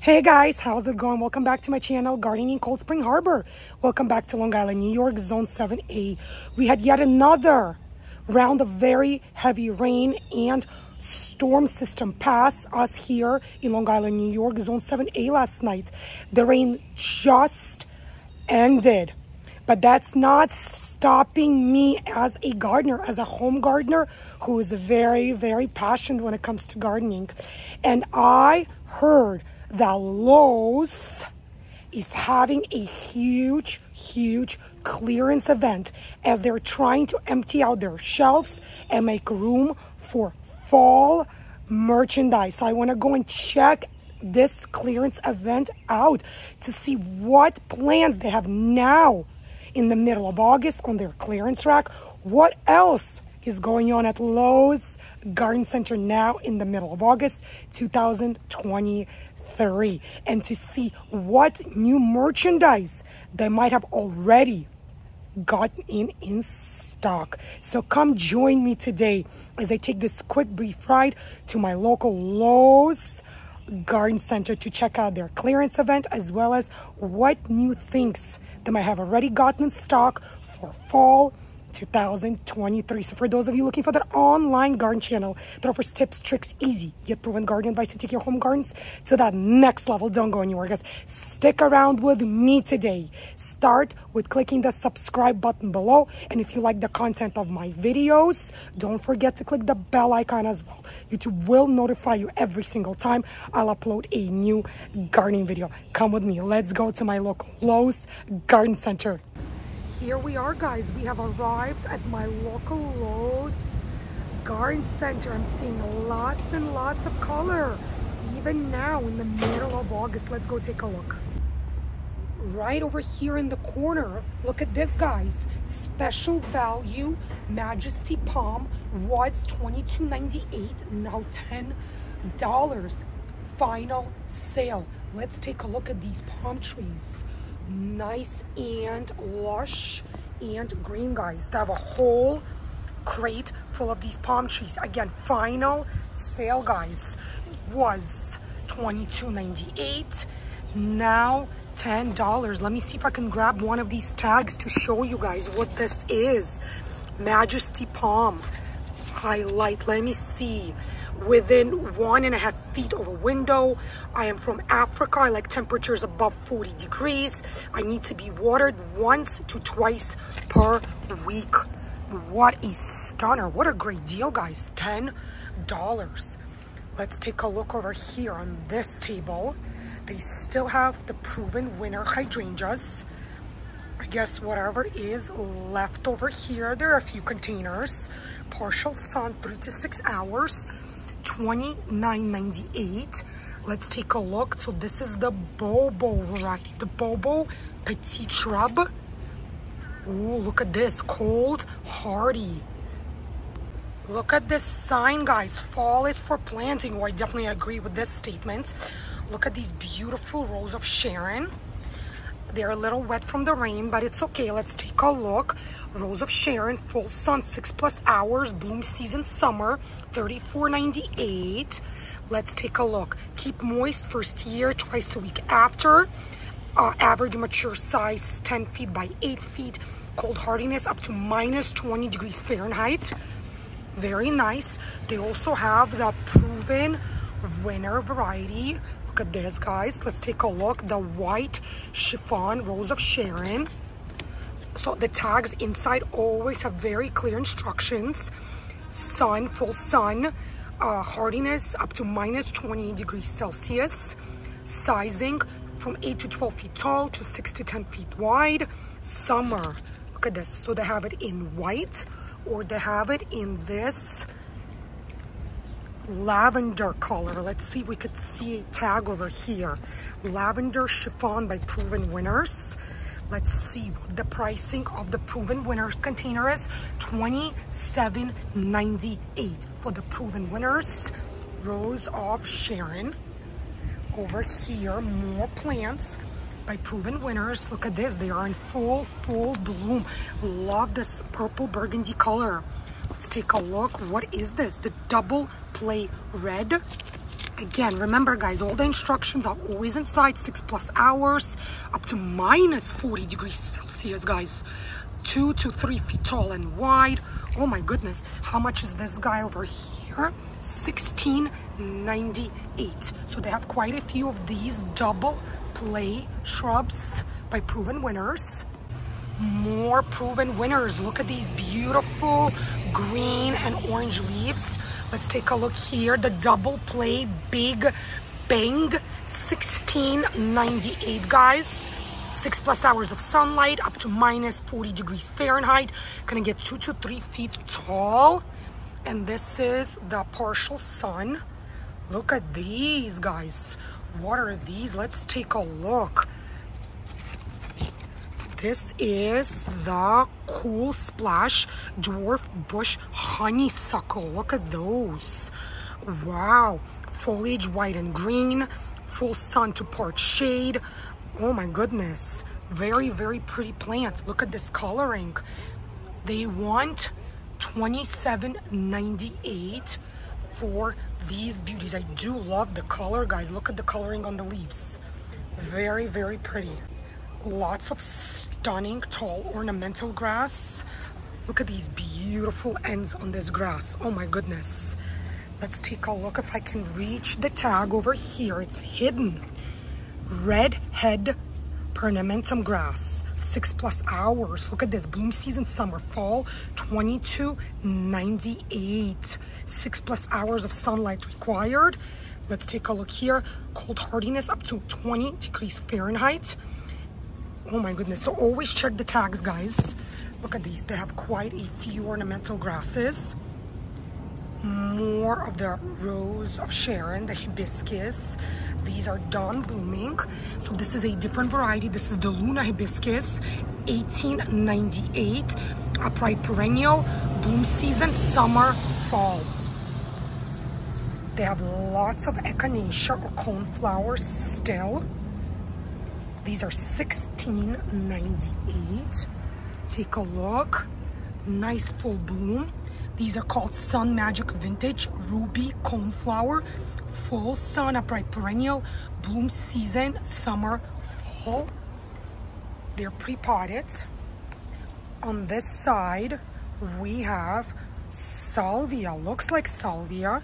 Hey guys, how's it going? Welcome back to my channel, Gardening in Cold Spring Harbor. Welcome back to Long Island, New York, Zone 7A. We had yet another round of very heavy rain and storm system pass us here in Long Island, New York, Zone 7A last night. The rain just ended, but that's not stopping me as a gardener, as a home gardener who is very, very passionate when it comes to gardening. And I heard that Lowe's is having a huge, huge clearance event as they're trying to empty out their shelves and make room for fall merchandise. So I want to go and check this clearance event out to see what plans they have now in the middle of August on their clearance rack. What else is going on at Lowe's Garden Center now in the middle of August 2023 and to see what new merchandise they might have already gotten in in stock. So come join me today as I take this quick brief ride to my local Lowe's Garden Center to check out their clearance event as well as what new things they might have already gotten in stock for fall 2023. So for those of you looking for that online garden channel that offers tips, tricks, easy, yet proven garden advice to take your home gardens to that next level, don't go anywhere, guys. Stick around with me today. Start with clicking the subscribe button below. And if you like the content of my videos, don't forget to click the bell icon as well. YouTube will notify you every single time I'll upload a new gardening video. Come with me. Let's go to my local Lowe's Garden Center here we are guys. We have arrived at my local Lowe's garden center. I'm seeing lots and lots of color. Even now in the middle of August let's go take a look. Right over here in the corner look at this guys. Special value majesty palm was $22.98 now $10 final sale. Let's take a look at these palm trees nice and lush and green guys. They have a whole crate full of these palm trees. Again final sale guys. Was 22.98 now ten dollars. Let me see if i can grab one of these tags to show you guys what this is. Majesty palm highlight. Let me see within one and a half feet of a window. I am from Africa. I like temperatures above 40 degrees. I need to be watered once to twice per week. What a stunner. What a great deal, guys. $10. Let's take a look over here on this table. They still have the proven winner hydrangeas. I guess whatever is left over here. There are a few containers. Partial sun, three to six hours. $29.98. Let's take a look. So this is the Bobo variety, the Bobo Petit Shrub. Oh, look at this, cold, hardy. Look at this sign, guys. Fall is for planting. Oh, I definitely agree with this statement. Look at these beautiful Rose of Sharon. They're a little wet from the rain, but it's okay. Let's take a look. Rose of Sharon, full sun, six plus hours, bloom season summer, $34.98. Let's take a look. Keep moist first year, twice a week after. Uh, average mature size, 10 feet by 8 feet. Cold hardiness up to minus 20 degrees Fahrenheit. Very nice. They also have the Proven Winner variety look at this, guys. Let's take a look. The white chiffon Rose of Sharon. So the tags inside always have very clear instructions. Sun, full sun, uh, hardiness up to minus 20 degrees Celsius. Sizing from 8 to 12 feet tall to 6 to 10 feet wide. Summer, look at this. So they have it in white or they have it in this lavender color. Let's see we could see a tag over here. Lavender chiffon by Proven Winners. Let's see the pricing of the Proven Winners container is. $27.98 for the Proven Winners. Rose of Sharon. Over here, more plants by Proven Winners. Look at this. They are in full, full bloom. Love this purple burgundy color. Let's take a look. What is this? The double play red. Again, remember guys, all the instructions are always inside, six plus hours, up to minus 40 degrees Celsius, guys. Two to three feet tall and wide. Oh my goodness, how much is this guy over here? 16.98. So they have quite a few of these double play shrubs by proven winners. More proven winners. Look at these beautiful green and orange leaves. Let's take a look here. The double play big bang 1698 guys. Six plus hours of sunlight up to minus 40 degrees Fahrenheit. Gonna get two to three feet tall. And this is the partial sun. Look at these guys. What are these? Let's take a look this is the Cool Splash Dwarf Bush Honeysuckle. Look at those. Wow. Foliage white and green. Full sun to part shade. Oh my goodness. Very, very pretty plant. Look at this coloring. They want 27.98 for these beauties. I do love the color, guys. Look at the coloring on the leaves. Very, very pretty. Lots of stunning tall ornamental grass. Look at these beautiful ends on this grass. Oh my goodness. Let's take a look if I can reach the tag over here. It's hidden. Red head ornamental grass. Six plus hours. Look at this. Bloom season, summer, fall. 22.98. Six plus hours of sunlight required. Let's take a look here. Cold hardiness up to 20 degrees Fahrenheit. Oh my goodness. So always check the tags, guys. Look at these. They have quite a few ornamental grasses. More of the Rose of Sharon, the hibiscus. These are done blooming. So this is a different variety. This is the Luna hibiscus, 1898. Upright perennial, bloom season, summer, fall. They have lots of echinacea or coneflowers still. These are 16.98. Take a look. Nice full bloom. These are called Sun Magic Vintage Ruby Coneflower. Full sun upright perennial. Bloom season, summer, fall. They're pre-potted. On this side, we have salvia. Looks like salvia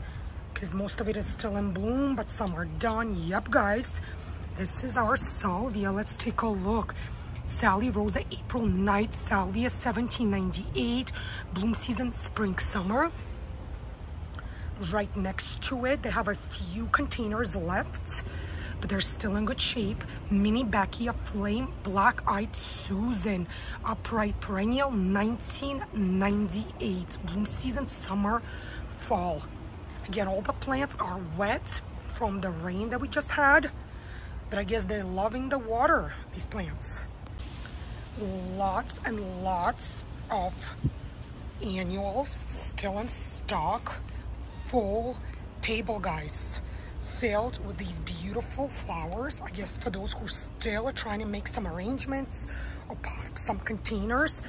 because most of it is still in bloom, but some are done. Yep, guys. This is our salvia. Let's take a look. Sally Rosa April Night Salvia 1798. Bloom season spring summer. Right next to it, they have a few containers left, but they're still in good shape. Mini Beckia Flame Black Eyed Susan. Upright perennial 1998. Bloom season summer fall. Again, all the plants are wet from the rain that we just had. But I guess they're loving the water, these plants. Lots and lots of annuals still in stock. Full table, guys. Filled with these beautiful flowers. I guess for those who still are trying to make some arrangements or put up some containers.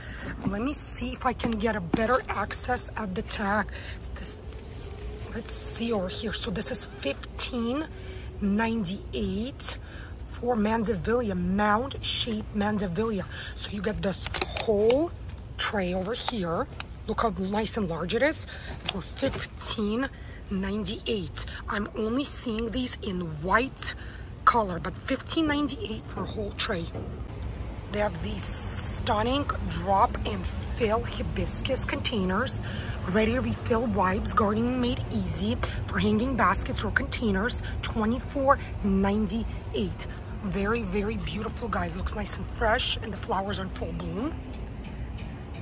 Let me see if I can get a better access at the tag. This, let's see over here. So this is 1598 for Mandevilla, mound shaped Mandevilla. So you get this whole tray over here. Look how nice and large it is for 15.98. I'm only seeing these in white color, but 15.98 for a whole tray. They have these stunning drop and fill hibiscus containers, ready to refill wipes, gardening made easy for hanging baskets or containers, 24.98. Very, very beautiful, guys. Looks nice and fresh, and the flowers are in full bloom.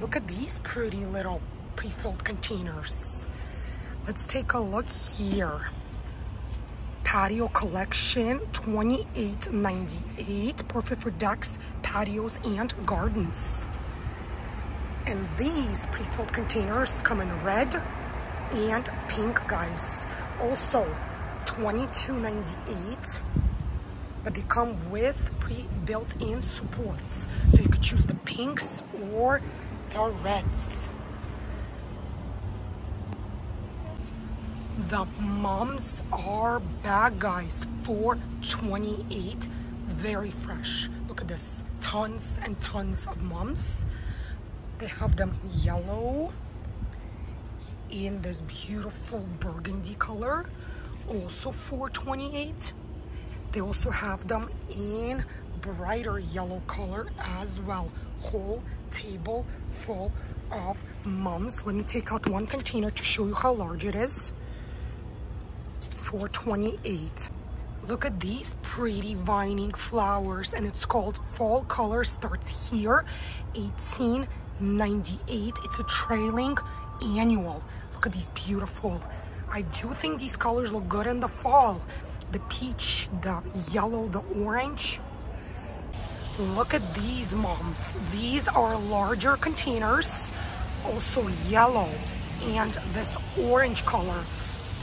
Look at these pretty little pre-filled containers. Let's take a look here. Patio collection, 28.98. Perfect for decks, patios, and gardens. And these pre-filled containers come in red and pink, guys. Also, 22.98 but they come with pre-built in supports. So you could choose the pinks or the reds. The mums are back, guys. 428. Very fresh. Look at this. Tons and tons of mums. They have them in yellow, in this beautiful burgundy color, also 428. They also have them in brighter yellow color as well. Whole table full of mums. Let me take out one container to show you how large it is. 428. Look at these pretty vining flowers and it's called Fall Color starts here, 1898. It's a trailing annual. Look at these beautiful. I do think these colors look good in the fall. The peach, the yellow, the orange. Look at these mums. These are larger containers, also yellow and this orange color.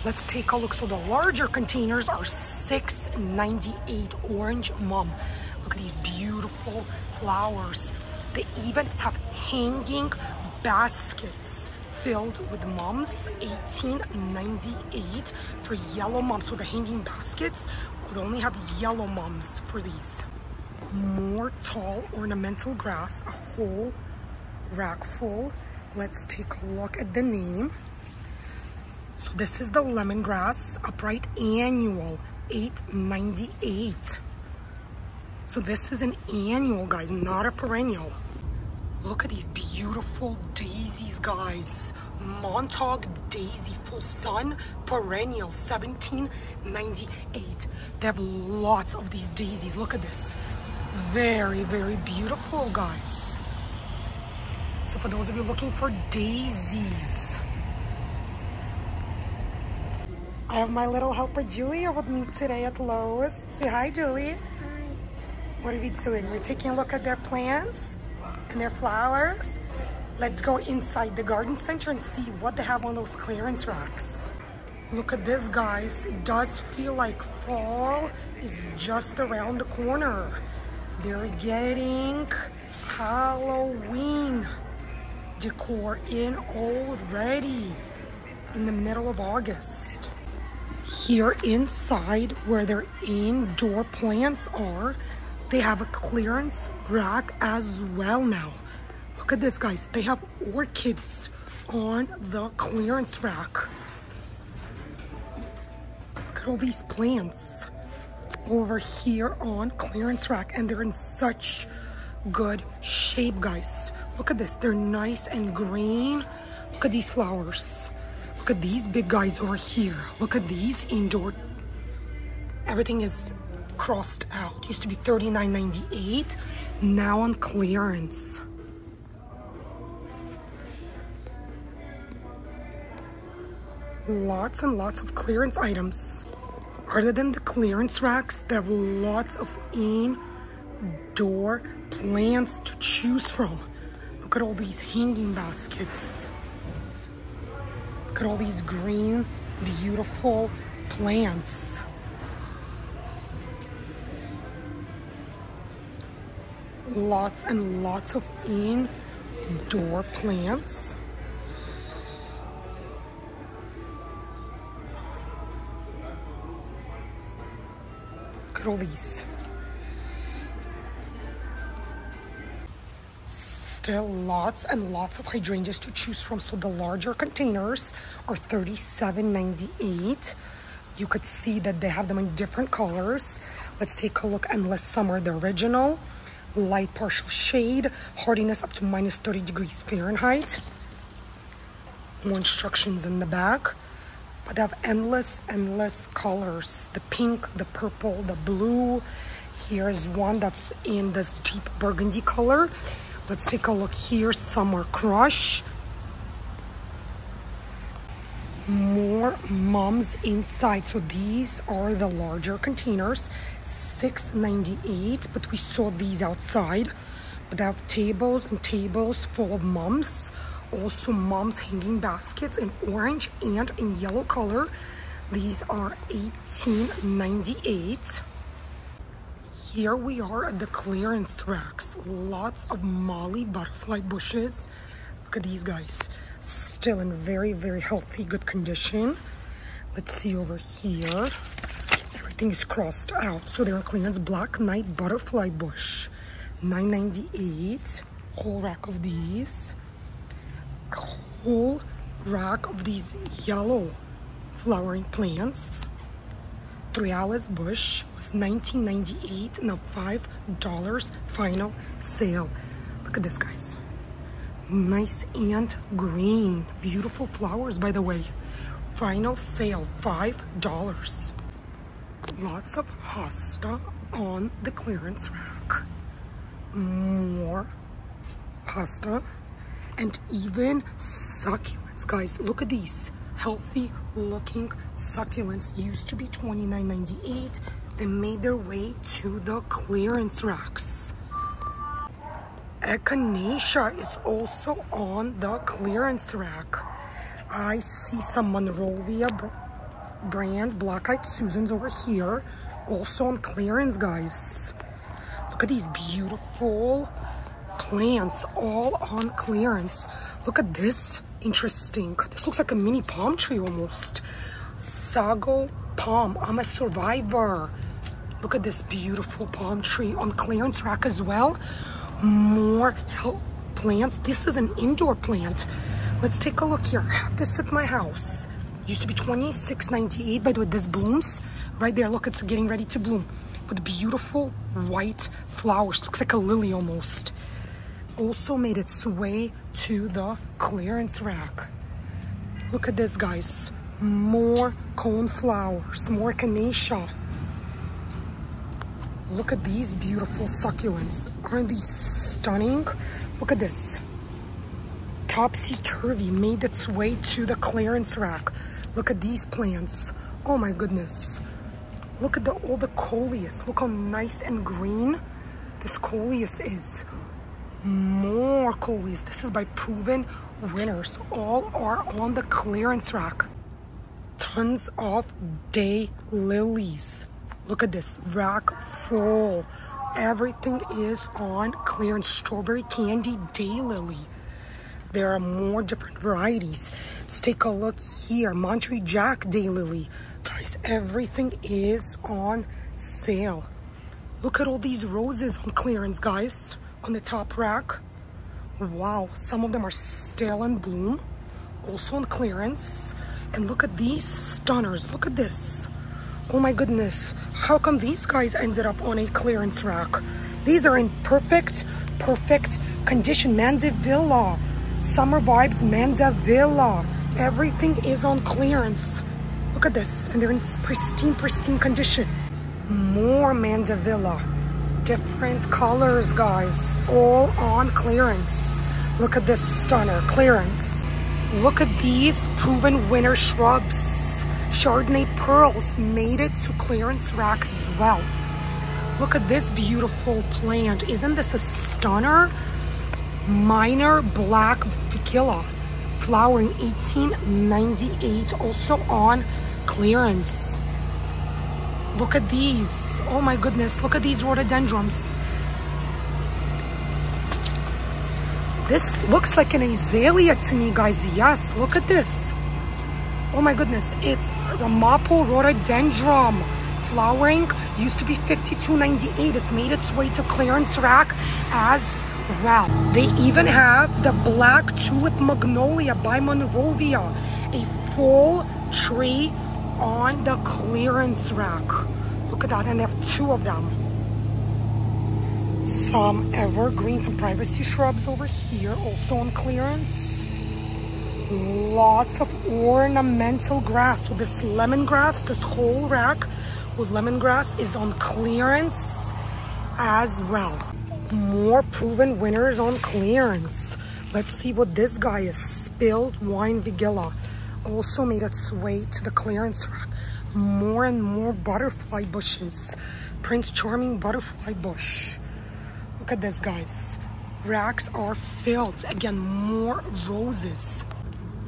Let's take a look. So the larger containers are 698 orange mom Look at these beautiful flowers. They even have hanging baskets filled with mums 1898 for yellow mums. So the hanging baskets would only have yellow mums for these. More tall ornamental grass a whole rack full. Let's take a look at the name. So this is the lemongrass upright annual 898 so this is an annual guys not a perennial. Look at these beautiful daisies guys. Montauk daisy full sun perennial 1798 they have lots of these daisies. Look at this. Very very beautiful guys. So for those of you looking for daisies I have my little helper Julia with me today at Lowe's. Say hi, Julie. What are we doing? We're taking a look at their plants and their flowers. Let's go inside the garden center and see what they have on those clearance racks. Look at this, guys. It does feel like fall is just around the corner. They're getting Halloween decor in already in the middle of August here inside where their indoor plants are, they have a clearance rack as well now. Look at this, guys. They have orchids on the clearance rack. Look at all these plants over here on clearance rack and they're in such good shape, guys. Look at this. They're nice and green. Look at these flowers. Look at these big guys over here. Look at these indoor. Everything is crossed out. Used to be $39.98. Now on clearance. Lots and lots of clearance items. Other than the clearance racks, they have lots of indoor plants to choose from. Look at all these hanging baskets. Look at all these green, beautiful plants. Lots and lots of indoor plants. Look at all these. still lots and lots of hydrangeas to choose from. So the larger containers are $37.98. You could see that they have them in different colors. Let's take a look. Endless Summer, the original. Light partial shade. Hardiness up to minus 30 degrees Fahrenheit. More instructions in the back. But they have endless, endless colors. The pink, the purple, the blue. Here's one that's in this deep burgundy color. Let's take a look here. Summer Crush. More mums inside. So these are the larger containers. $6.98, but we saw these outside. But they have tables and tables full of mums. Also mums hanging baskets in orange and in yellow color. These are $18.98 here we are at the clearance racks. Lots of Molly butterfly bushes. Look at these guys. Still in very, very healthy, good condition. Let's see over here. Everything is crossed out. So they're on clearance. Black Knight Butterfly Bush. 9.98. Whole rack of these. A whole rack of these yellow flowering plants. Trialis bush was 19.98 and a $5 final sale. Look at this, guys. Nice and green. Beautiful flowers, by the way. Final sale, $5. Lots of hosta on the clearance rack. More hosta and even succulents, guys. Look at these healthy looking succulents. Used to be $29.98. They made their way to the clearance racks. Echinacea is also on the clearance rack. I see some Monrovia brand Black-Eyed Susans over here. Also on clearance, guys. Look at these beautiful plants all on clearance. Look at this. Interesting. This looks like a mini palm tree almost. Sago palm. I'm a survivor. Look at this beautiful palm tree on clearance rack as well more help plants. This is an indoor plant. Let's take a look here. I have this at my house. Used to be $26.98. By the way, this blooms right there. Look, it's getting ready to bloom with beautiful white flowers. Looks like a lily almost. Also made its way to the clearance rack. Look at this, guys. More cone flowers, more echinacea. Look at these beautiful succulents. Aren't these stunning? Look at this. Topsy-turvy made its way to the clearance rack. Look at these plants. Oh my goodness. Look at the, all the coleus. Look how nice and green this coleus is. More coleus. This is by Proven Winners. All are on the clearance rack. Tons of day lilies. Look at this rack full. Everything is on clearance. Strawberry candy daylily. There are more different varieties. Let's take a look here. Monterey Jack daylily. Guys, everything is on sale. Look at all these roses on clearance, guys, on the top rack. Wow, some of them are still in bloom. Also on clearance. And look at these stunners. Look at this. Oh my goodness, how come these guys ended up on a clearance rack? These are in perfect, perfect condition. Mandevilla, Summer Vibes Mandevilla. Everything is on clearance. Look at this, and they're in pristine, pristine condition. More Mandevilla. Different colors, guys, all on clearance. Look at this stunner, clearance. Look at these proven winner shrubs. Chardonnay pearls made it to clearance rack as well. Look at this beautiful plant. Isn't this a stunner? Minor black Weigela, flowering 1898, also on clearance. Look at these. Oh my goodness, look at these rhododendrons. This looks like an azalea to me, guys. Yes, look at this. Oh my goodness, it's Ramapo rhododendron flowering. Used to be $52.98. It made its way to clearance rack as well. They even have the black tulip magnolia by Monrovia. A full tree on the clearance rack. Look at that, and they have two of them. Some evergreen, some privacy shrubs over here, also on clearance lots of ornamental grass. So this lemongrass, this whole rack with lemongrass is on clearance as well. More proven winners on clearance. Let's see what this guy is. Spilled wine weigela. Also made its way to the clearance rack. More and more butterfly bushes. Prince Charming butterfly bush. Look at this, guys. Racks are filled. Again, more roses.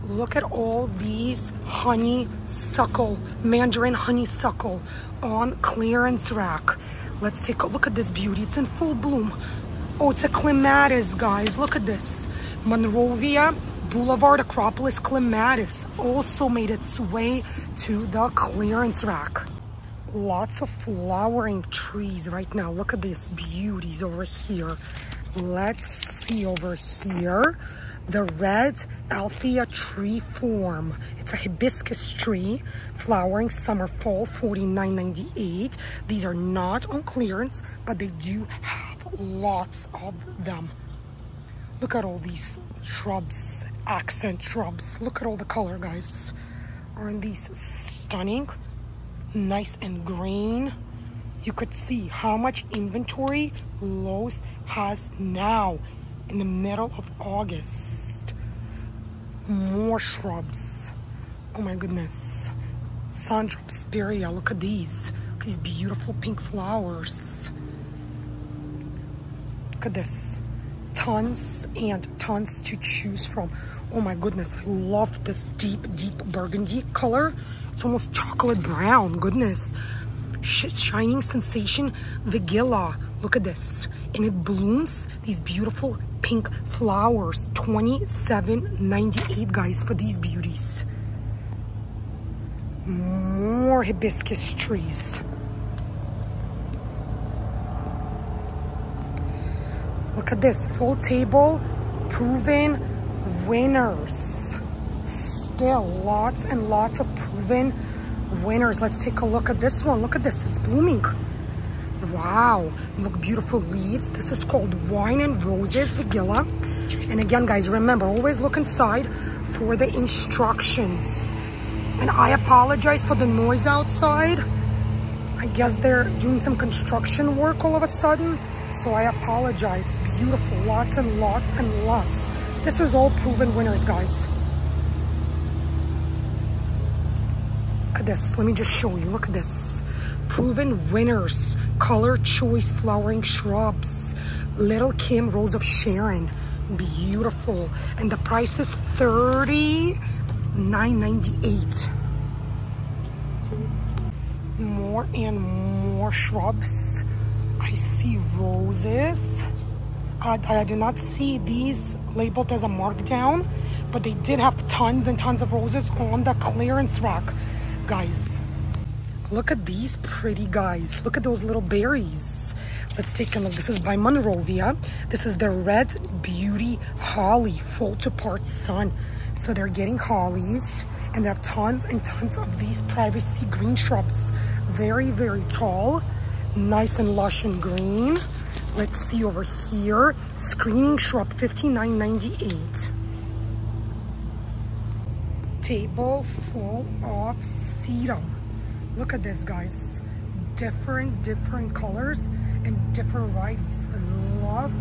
Look at all these honeysuckle, mandarin honeysuckle on clearance rack. Let's take a look at this beauty. It's in full bloom. Oh, it's a clematis, guys. Look at this. Monrovia Boulevard Acropolis Clematis also made its way to the clearance rack. Lots of flowering trees right now. Look at these beauties over here. Let's see over here. The red Althea tree form. It's a hibiscus tree, flowering summer fall, $49.98. These are not on clearance, but they do have lots of them. Look at all these shrubs, accent shrubs. Look at all the color, guys. Aren't these stunning? Nice and green. You could see how much inventory Lowe's has now in the middle of August. More shrubs. Oh my goodness. Spirea. look at these. These beautiful pink flowers. Look at this. Tons and tons to choose from. Oh my goodness, I love this deep, deep burgundy color. It's almost chocolate brown, goodness. Shining Sensation Weigela. Look at this. And it blooms these beautiful pink flowers. 27.98 guys for these beauties. More hibiscus trees. Look at this, full table, proven winners. Still lots and lots of proven winners. Let's take a look at this one. Look at this, it's blooming. Wow, look beautiful leaves. This is called Wine and Roses Weigela. And again, guys, remember, always look inside for the instructions. And I apologize for the noise outside. I guess they're doing some construction work all of a sudden. So I apologize. Beautiful, lots and lots and lots. This is all proven winners, guys. At this. Let me just show you. Look at this. Proven winners color choice flowering shrubs. Little Kim Rose of Sharon. Beautiful. And the price is $39.98. More and more shrubs. I see roses. Uh, I did not see these labeled as a markdown, but they did have tons and tons of roses on the clearance rack, guys. Look at these pretty guys. Look at those little berries. Let's take a look. This is by Monrovia. This is the Red Beauty Holly Full to Part Sun. So they're getting hollies and they have tons and tons of these privacy green shrubs. Very, very tall, nice and lush and green. Let's see over here. Screening shrub, $59.98. Table full of sedum. Look at this, guys. Different, different colors and different varieties. I love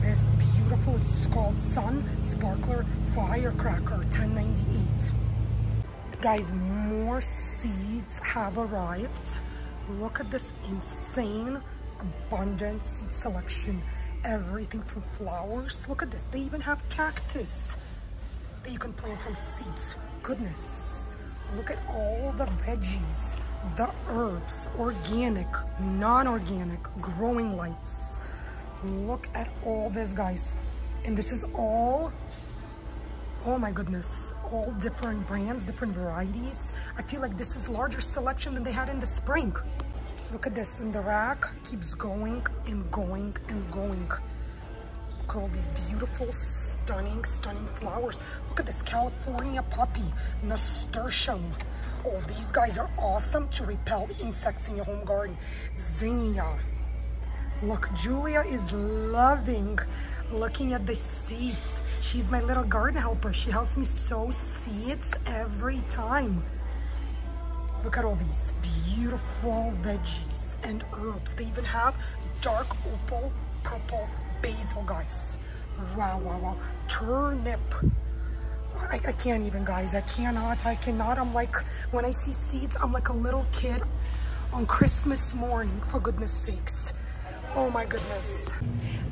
this beautiful, it's called Sun Sparkler Firecracker, 1098. Guys, more seeds have arrived. Look at this insane, abundant seed selection. Everything from flowers. Look at this. They even have cactus that you can plant from seeds. Goodness. Look at all the veggies, the herbs, organic, non-organic, growing lights. Look at all this, guys. And this is all, oh my goodness, all different brands, different varieties. I feel like this is larger selection than they had in the spring. Look at this, and the rack keeps going and going and going. All these beautiful, stunning, stunning flowers. Look at this California poppy, nasturtium. Oh, these guys are awesome to repel insects in your home garden. Zinnia. Look, Julia is loving looking at the seeds. She's my little garden helper. She helps me sow seeds every time. Look at all these beautiful veggies and herbs. They even have dark opal purple basil, guys. Wow, wow, wow. Turnip. I, I can't even, guys. I cannot. I cannot. I'm like, when I see seeds, I'm like a little kid on Christmas morning, for goodness sakes. Oh my goodness.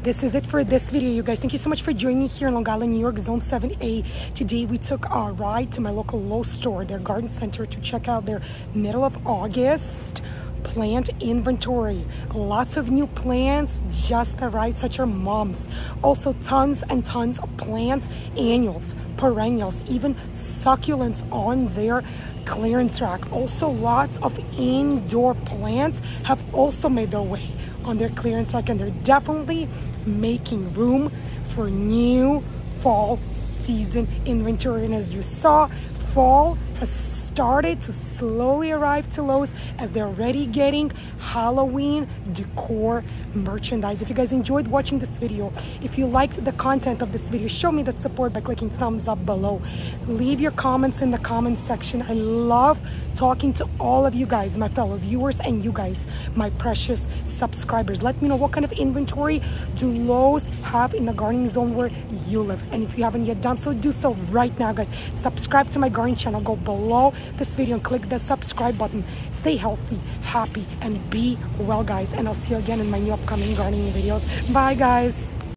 This is it for this video, you guys. Thank you so much for joining me here in Long Island, New York, Zone 7A. Today, we took a ride to my local Lowe's store, their garden center, to check out their middle of August plant inventory. Lots of new plants, just the right, such are moms. Also tons and tons of plants, annuals, perennials, even succulents on their clearance rack. Also, lots of indoor plants have also made their way on their clearance rack and they're definitely making room for new fall season inventory. And as you saw, fall has started to slowly arrive to Lowe's as they're already getting Halloween decor merchandise. If you guys enjoyed watching this video, if you liked the content of this video, show me that support by clicking thumbs up below. Leave your comments in the comment section. I love talking to all of you guys, my fellow viewers, and you guys, my precious subscribers. Let me know what kind of inventory do Lowe's have in the gardening zone where you live. And if you haven't yet done so, do so right now, guys. Subscribe to my gardening channel. Go below this video and click the subscribe button. Stay healthy, happy, and be well, guys. And I'll see you again in my new upcoming gardening videos. Bye, guys.